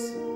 Peace.